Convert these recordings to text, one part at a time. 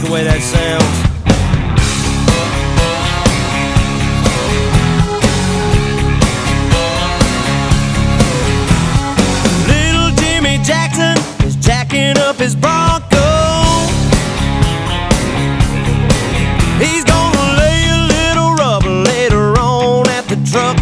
like the way that sounds. Little Jimmy Jackson is jacking up his Bronco. He's gonna lay a little rubber later on at the truck.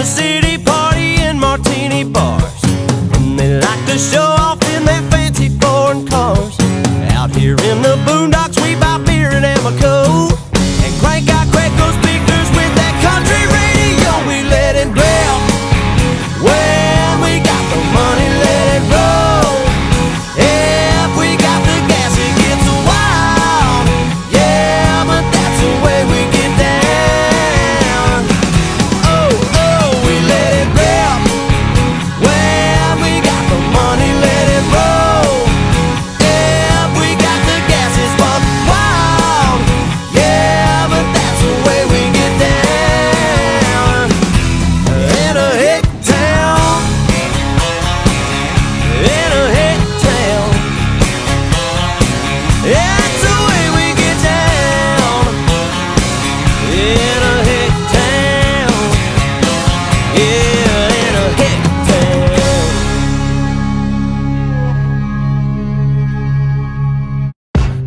The city party in martini bars. And they like to show off in their fancy foreign cars. Out here in the boondocks, we buy beer and Amoco. And crank out Quaco speakers with that country radio. We let it rip. When we got the money, let it roll. If we got the gas, it gets wild. Yeah, but that's the way we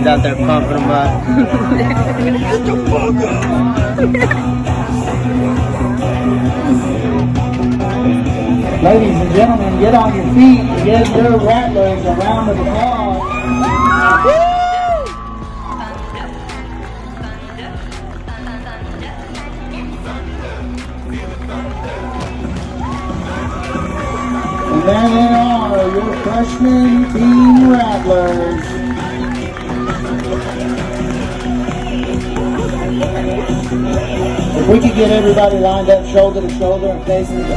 Out there pumping them up. Ladies and gentlemen, get on your feet and your rattlers a round of applause. And there they are, your freshman team rattlers. We could get everybody lined up shoulder to shoulder and facing the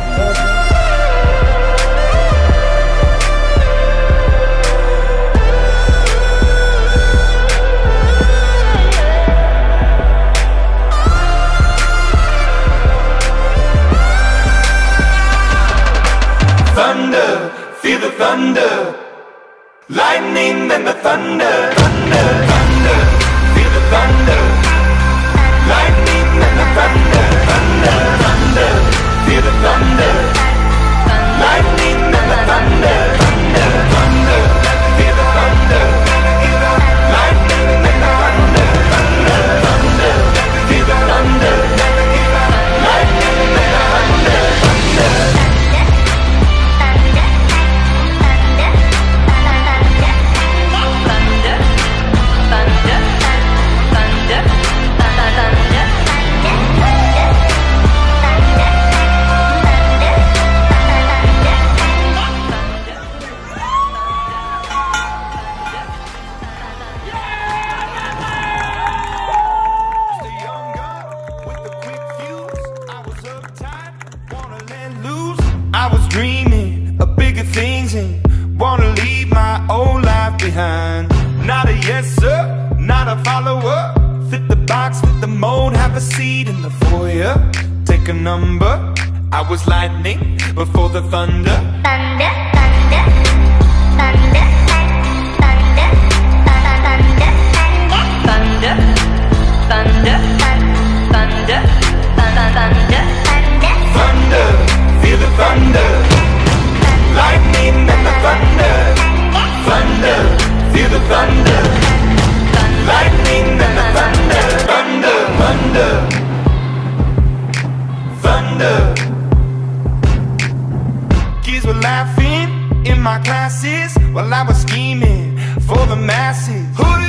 Thunder, feel the thunder. Lightning and the thunder, thunder, thunder. Feel the thunder. A follower. Fit the box, fit the mold, have a seat in the foyer. Take a number. I was lightning before the thunder. thunder, thunder, thunder, thunder, thunder, thunder, thunder, thunder, thunder, thunder, Thunder, feel the thunder. Lightning and the thunder. Thunder, feel the thunder. While I was scheming for the masses. Who